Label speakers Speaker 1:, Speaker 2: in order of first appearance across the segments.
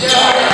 Speaker 1: Get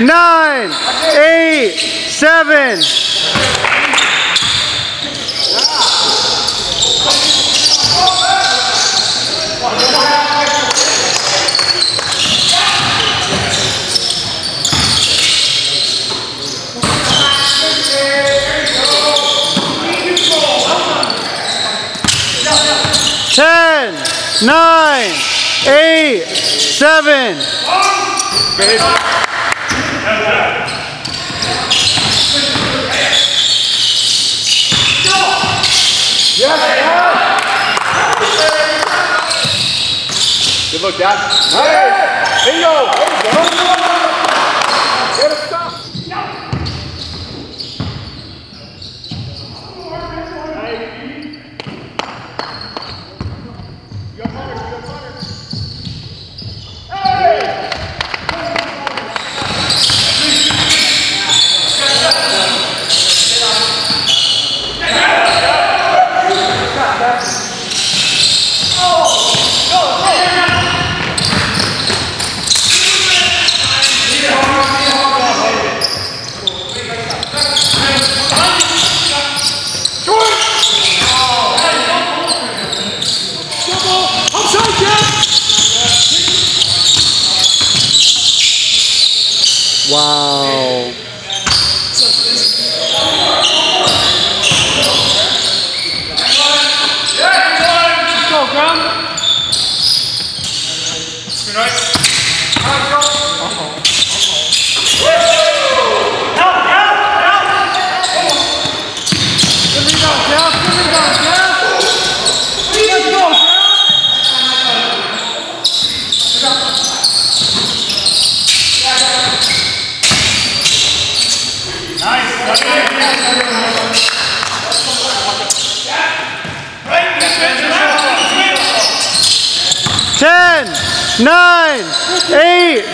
Speaker 2: nine, eight, seven. Ten, nine, eight, seven.
Speaker 3: Good look, Dad. Nice. Bingo.
Speaker 2: Wow.
Speaker 1: Go, Grum.
Speaker 4: Good night.
Speaker 2: Ten, nine, eight,